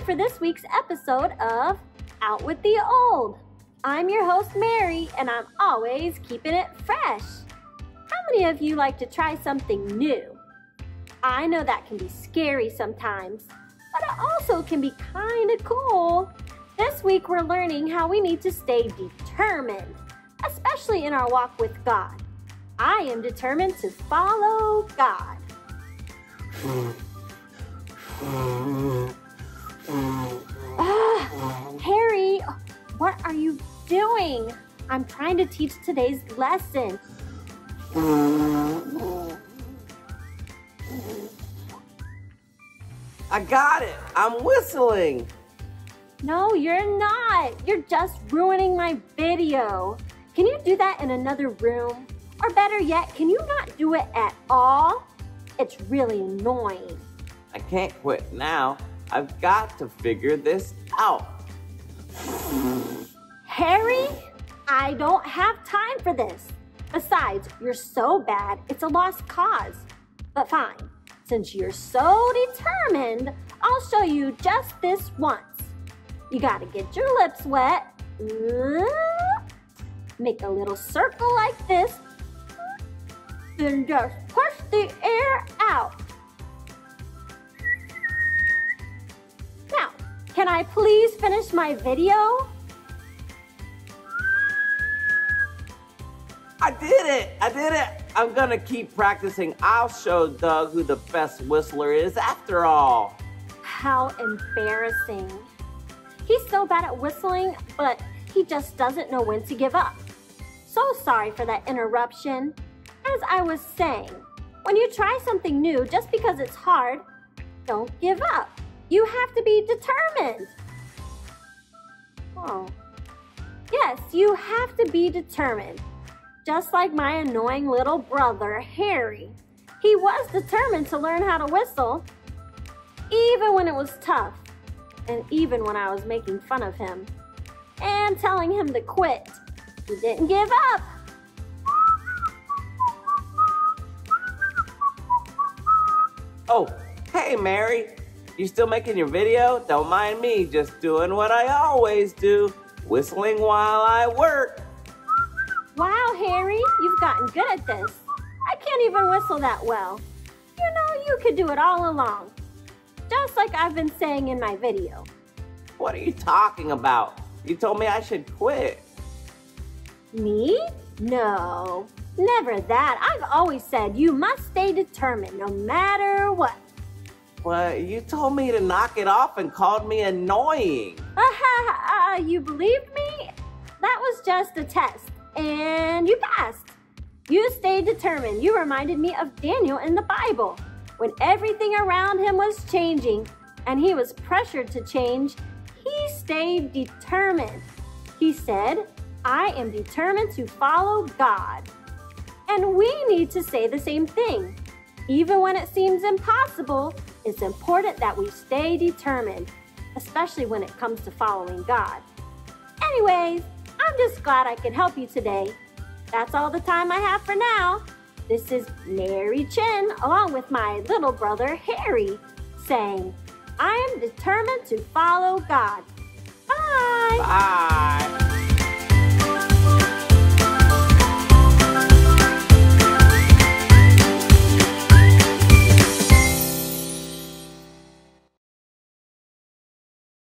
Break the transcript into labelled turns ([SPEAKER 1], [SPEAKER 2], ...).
[SPEAKER 1] time for this week's episode of Out with the Old. I'm your host, Mary, and I'm always keeping it fresh. How many of you like to try something new? I know that can be scary sometimes, but it also can be kind of cool. This week, we're learning how we need to stay determined, especially in our walk with God. I am determined to follow God. Mm. Ah, Harry, what are you doing? I'm trying to teach today's lesson.
[SPEAKER 2] I got it. I'm whistling.
[SPEAKER 1] No, you're not. You're just ruining my video. Can you do that in another room? Or better yet, can you not do it at all? It's really annoying.
[SPEAKER 2] I can't quit now. I've got to figure this out.
[SPEAKER 1] Harry, I don't have time for this. Besides, you're so bad, it's a lost cause. But fine, since you're so determined, I'll show you just this once. You gotta get your lips wet. Make a little circle like this. Then just push the air out. Can I please finish my video?
[SPEAKER 2] I did it! I did it! I'm gonna keep practicing. I'll show Doug who the best whistler is after all.
[SPEAKER 1] How embarrassing. He's so bad at whistling, but he just doesn't know when to give up. So sorry for that interruption. As I was saying, when you try something new just because it's hard, don't give up. You have to be determined. Oh. Yes, you have to be determined. Just like my annoying little brother, Harry. He was determined to learn how to whistle, even when it was tough, and even when I was making fun of him, and telling him to quit. He didn't give up.
[SPEAKER 2] Oh, hey, Mary. You still making your video? Don't mind me, just doing what I always do, whistling while I work.
[SPEAKER 1] Wow, Harry, you've gotten good at this. I can't even whistle that well. You know, you could do it all along. Just like I've been saying in my video.
[SPEAKER 2] What are you talking about? You told me I should quit.
[SPEAKER 1] Me? No, never that. I've always said you must stay determined no matter what.
[SPEAKER 2] But you told me to knock it off and called me annoying.
[SPEAKER 1] Uh, you believed me? That was just a test, and you passed. You stayed determined. You reminded me of Daniel in the Bible. When everything around him was changing and he was pressured to change, he stayed determined. He said, I am determined to follow God. And we need to say the same thing. Even when it seems impossible, it's important that we stay determined, especially when it comes to following God. Anyways, I'm just glad I could help you today. That's all the time I have for now. This is Mary Chin, along with my little brother Harry, saying, I am determined to follow God. Bye.
[SPEAKER 2] Bye.